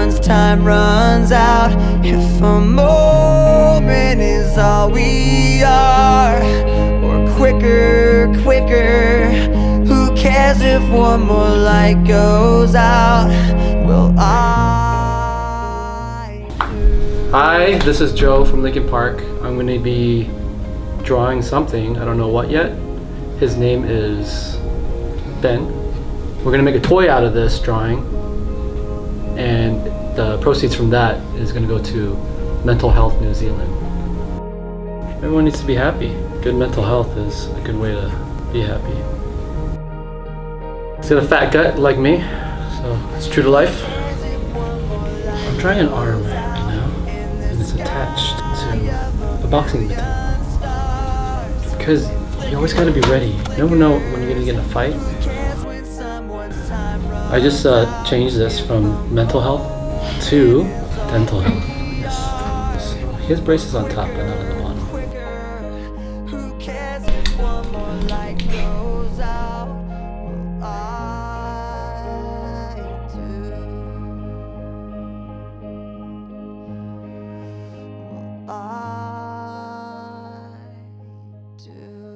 someone's time runs out If a moment is all we are Or quicker, quicker Who cares if one more light goes out Will I Hi, this is Joe from Linkin Park. I'm going to be drawing something. I don't know what yet. His name is Ben. We're going to make a toy out of this drawing, and the proceeds from that is going to go to Mental Health New Zealand. Everyone needs to be happy. Good mental health is a good way to be happy. He's got a fat gut like me, so it's true to life. I'm trying an arm right now, and it's attached to a boxing mitt. Because you always gotta be ready. You never know when you're gonna get in a fight. I just uh, changed this from mental health to dental health. Yes. So his braces on top but not on the bottom. I do.